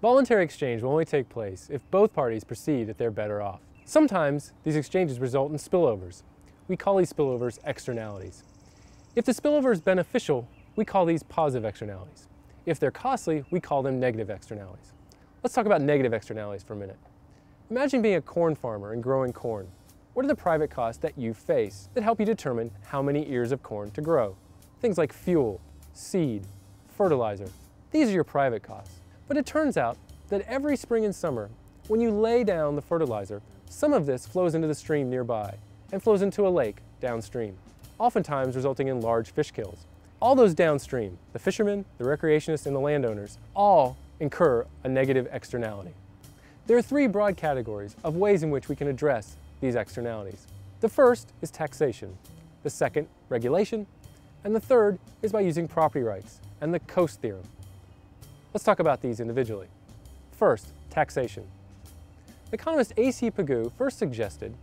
Voluntary exchange will only take place if both parties perceive that they're better off. Sometimes these exchanges result in spillovers. We call these spillovers externalities. If the spillover is beneficial, we call these positive externalities. If they're costly, we call them negative externalities. Let's talk about negative externalities for a minute. Imagine being a corn farmer and growing corn. What are the private costs that you face that help you determine how many ears of corn to grow? Things like fuel, seed, fertilizer. These are your private costs. But it turns out that every spring and summer, when you lay down the fertilizer, some of this flows into the stream nearby and flows into a lake downstream, oftentimes resulting in large fish kills. All those downstream, the fishermen, the recreationists, and the landowners, all incur a negative externality. There are three broad categories of ways in which we can address these externalities. The first is taxation, the second, regulation, and the third is by using property rights and the Coase theorem. Let's talk about these individually. First, taxation. Economist A.C. Pigou first suggested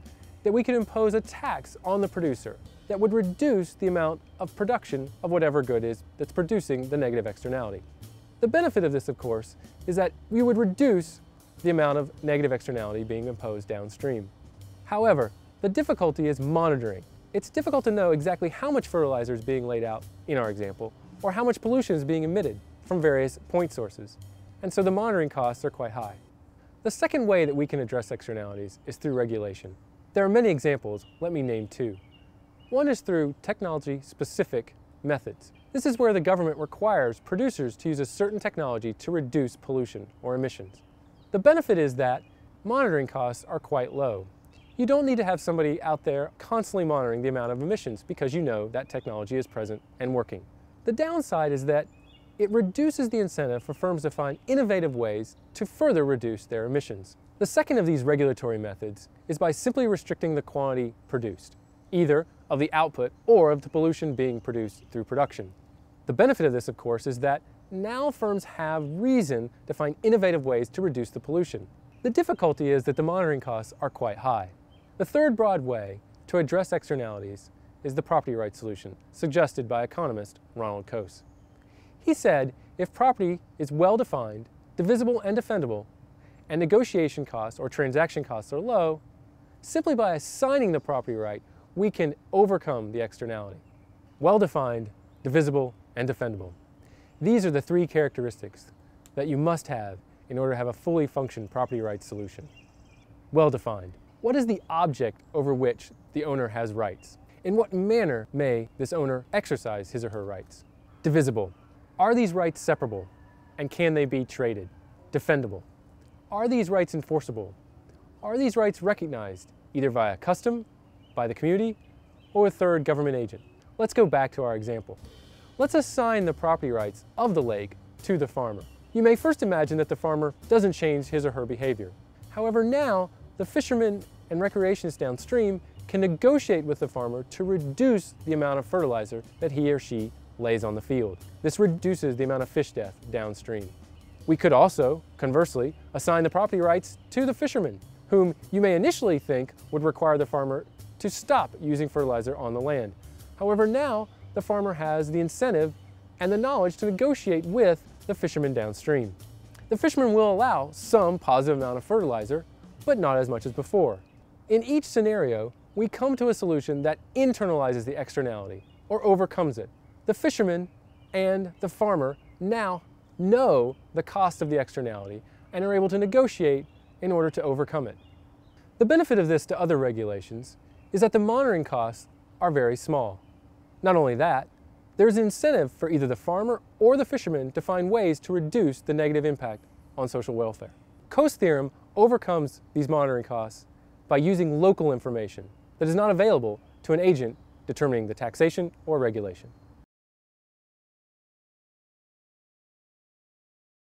that we could impose a tax on the producer that would reduce the amount of production of whatever good is that's producing the negative externality. The benefit of this, of course, is that we would reduce the amount of negative externality being imposed downstream. However, the difficulty is monitoring. It's difficult to know exactly how much fertilizer is being laid out in our example, or how much pollution is being emitted from various point sources, and so the monitoring costs are quite high. The second way that we can address externalities is through regulation. There are many examples, let me name two. One is through technology-specific methods. This is where the government requires producers to use a certain technology to reduce pollution or emissions. The benefit is that monitoring costs are quite low. You don't need to have somebody out there constantly monitoring the amount of emissions because you know that technology is present and working. The downside is that it reduces the incentive for firms to find innovative ways to further reduce their emissions. The second of these regulatory methods is by simply restricting the quantity produced, either of the output or of the pollution being produced through production. The benefit of this, of course, is that now firms have reason to find innovative ways to reduce the pollution. The difficulty is that the monitoring costs are quite high. The third broad way to address externalities is the property rights solution suggested by economist Ronald Coase. He said if property is well defined, divisible and defendable, and negotiation costs or transaction costs are low, simply by assigning the property right, we can overcome the externality. Well defined, divisible, and defendable. These are the three characteristics that you must have in order to have a fully functioned property rights solution. Well defined. What is the object over which the owner has rights? In what manner may this owner exercise his or her rights? Divisible. Are these rights separable? And can they be traded? Defendable. Are these rights enforceable? Are these rights recognized either via custom, by the community, or a third government agent? Let's go back to our example. Let's assign the property rights of the lake to the farmer. You may first imagine that the farmer doesn't change his or her behavior. However, now the fishermen and recreationists downstream can negotiate with the farmer to reduce the amount of fertilizer that he or she lays on the field. This reduces the amount of fish death downstream. We could also, conversely, assign the property rights to the fishermen, whom you may initially think would require the farmer to stop using fertilizer on the land. However, now the farmer has the incentive and the knowledge to negotiate with the fishermen downstream. The fishermen will allow some positive amount of fertilizer, but not as much as before. In each scenario, we come to a solution that internalizes the externality or overcomes it the fisherman and the farmer now know the cost of the externality and are able to negotiate in order to overcome it. The benefit of this to other regulations is that the monitoring costs are very small. Not only that, there's an incentive for either the farmer or the fisherman to find ways to reduce the negative impact on social welfare. Coase theorem overcomes these monitoring costs by using local information that is not available to an agent determining the taxation or regulation.